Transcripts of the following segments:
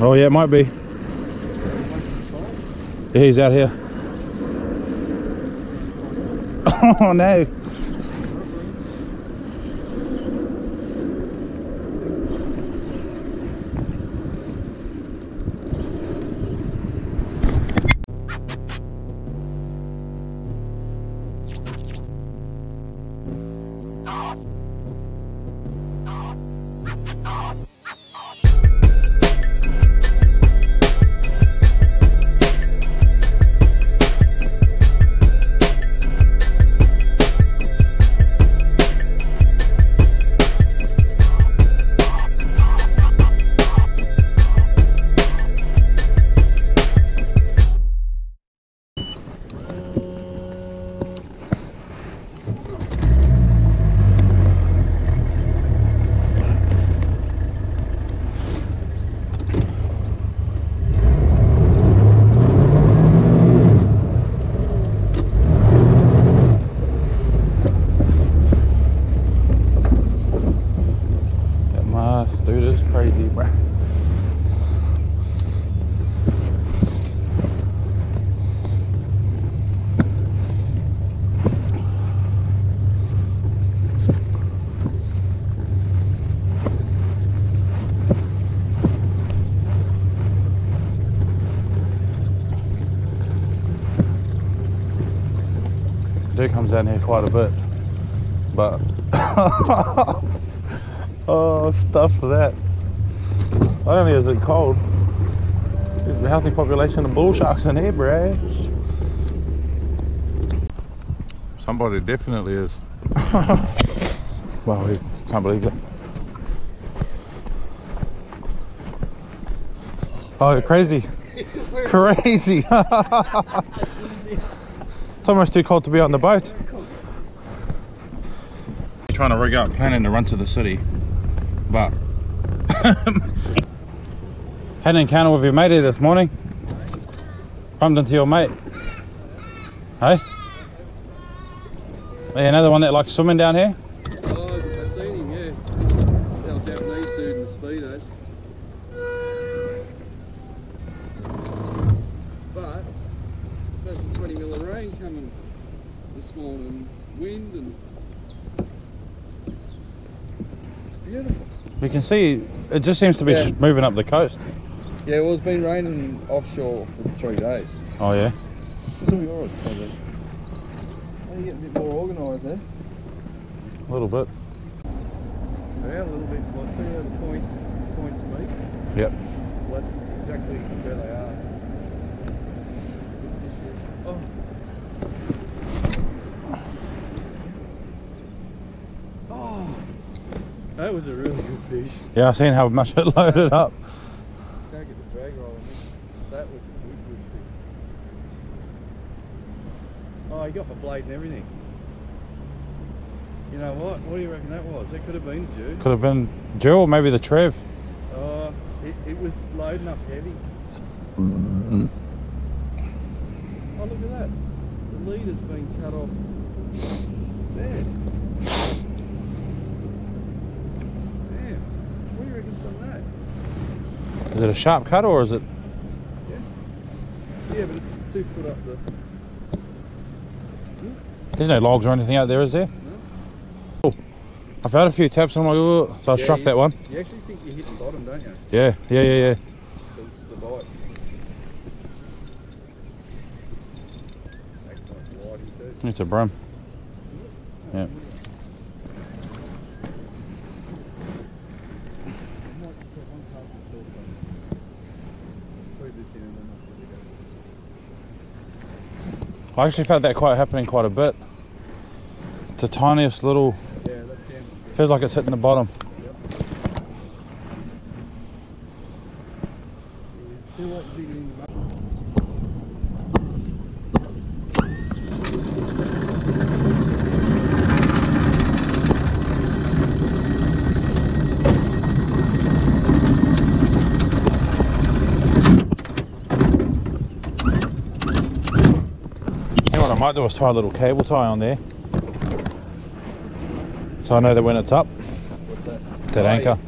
Oh yeah, it might be. Yeah, he's out here. Oh no. Dude comes down here quite a bit, but Oh, stuff for that. Not only is it cold, there's a healthy population of bull sharks in here, bro. Somebody definitely is. wow, I can't believe that. Oh, crazy. crazy. It's almost too cold to be on the boat. Trying to rig up, planning to run to the city, but had an encounter with your mate here this morning. Bumped into your mate. Hey? Hey, another one that likes swimming down here? Rain coming this morning, wind and it's beautiful. You can see it just seems to be Yeah. moving up the coast. Yeah, well, it's been raining offshore for three days. Oh yeah. It's all yours, think. How you get a bit more organised there? A little bit. Yeah, a little bit. Like, see how the point points meet? Yep. Well, that's exactly where they are. Oh. Oh. That was a really good fish. Yeah, I've seen how much it loaded up. Can't get the drag roll on this. That was a good, good fish. Oh, he got my blade and everything. You know what? What do you reckon that was? That could have been Jude. Could have been Jill, or maybe the Trev. Oh, it, it was loading up heavy. Oh, look at that. The leader's been cut off there. You reckon's done that? Is it a sharp cut or is it? Yeah, but it's two foot up the. Hmm? There's no logs or anything out there, is there? No. Oh, I've had a few taps. I'm like, "Ugh," so I Yeah, struck you- that one. You actually think you're hitting bottom, don't you? Yeah, yeah, yeah, yeah. It's the bite. Excellent whitey too. It's a bream. Yeah. I actually felt that quite happening quite a bit. It's the tiniest little. Yeah, that's him. Feels like it's hitting the bottom. might just tie a little cable tie on there. So I know that when it's up, What's that? That anchor.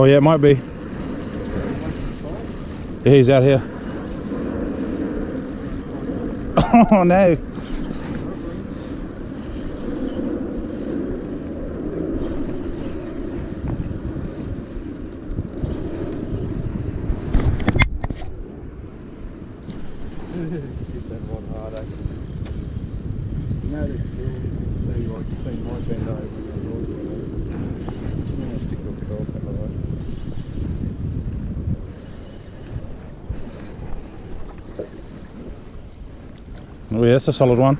Oh yeah, it might be. Yeah, he's out here. Oh no. Bend over when you're rolling. I'm gonna stick a bit off that way. Oh yeah, it's a solid one.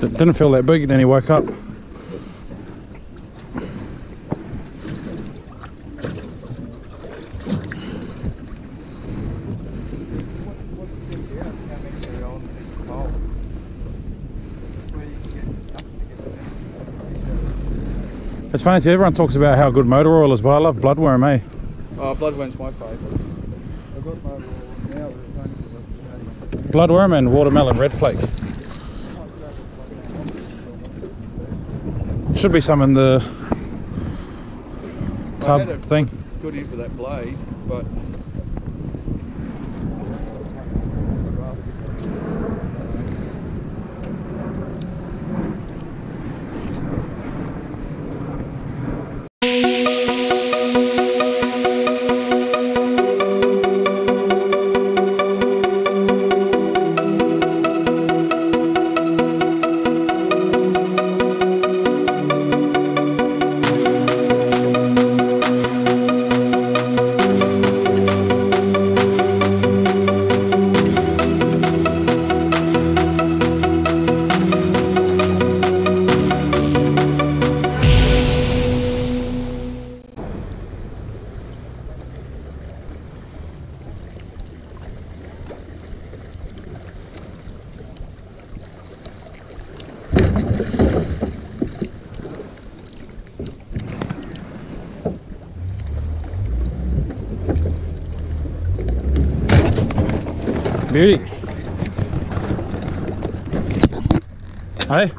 Didn't feel that big, then he woke up. It's funny too, everyone talks about how good motor oil is, but I love bloodworm, eh? Oh, bloodworm's my favourite. I've got my now, but it's only because I've Bloodworm and watermelon red flake. Should be some in the tub thing. good hit with that blade, but ビューティーあれ